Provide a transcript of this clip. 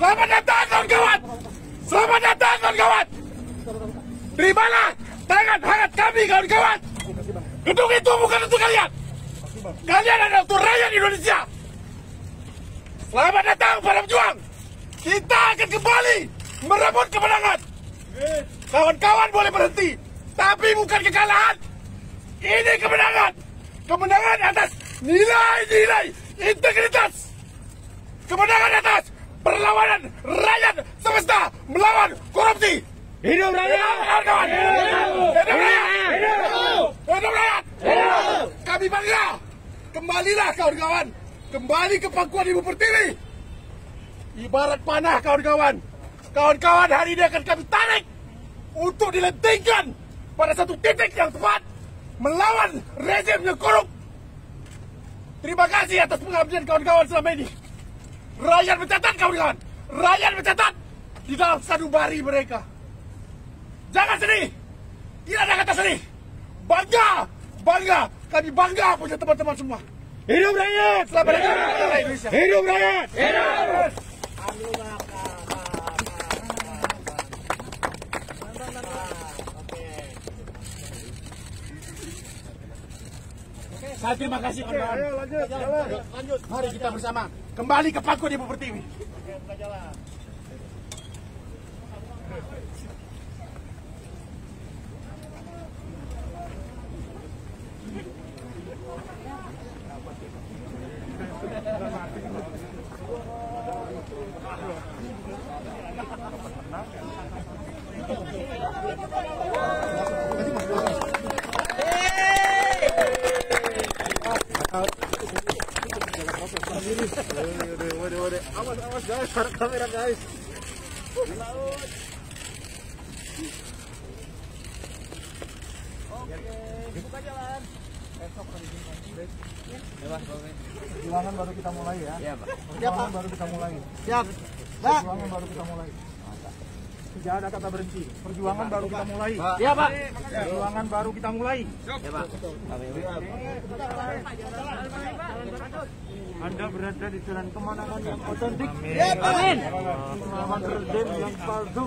Selamat datang kawan-kawan. Selamat datang kawan-kawan. Terimalah tangan hangat kami kawan-kawan. Gedung itu bukan untuk kalian. Kalian adalah untuk rakyat Indonesia. Selamat datang para pejuang. Kita akan kembali merebut kemenangan. Kawan-kawan boleh berhenti, tapi bukan kekalahan. Ini kemenangan. Kemenangan atas nilai-nilai integritas. Kemenangan atas perlawanan rakyat semesta melawan korupsi. Hidup rakyat! kawan-kawan! Hidup rakyat! Hidup rakyat! Kami bangga. Kembalilah kawan-kawan. Kembali ke pangkuan Ibu Pertiwi. Ibarat panah kawan-kawan. Kawan-kawan hari ini akan kami tarik untuk dilentingkan pada satu titik yang tepat melawan rezim yang korup. Terima kasih atas pengabdian kawan-kawan selama ini. Rakyat mencatat kawan-kawan. Rakyat mencatat di dalam sanubari mereka. Jangan sedih. Tidak ada kata sedih. Bangga, bangga. Kami bangga punya teman-teman semua. Hidup rakyat! Selamat datang. Hidup rakyat! Saya terima kasih kawan-kawan. Lanjut. Mari kita bersama kembali ke pangkuan Ibu Pertiwi. Awas, awas guys, kamera guys. Perjuangan baru kita mulai ya. Iya, Pak. Perjuangan baru kita mulai. Siap. Perjuangan baru kita mulai. Tidak ada kata berhenti. Perjuangan baru kita mulai. Iya, Pak. Perjuangan baru kita mulai. Anda berada di jalan kemenangan yang otentik. Amin. Melawan rezim yang palsu.